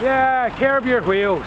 Yeah, curb your wheels.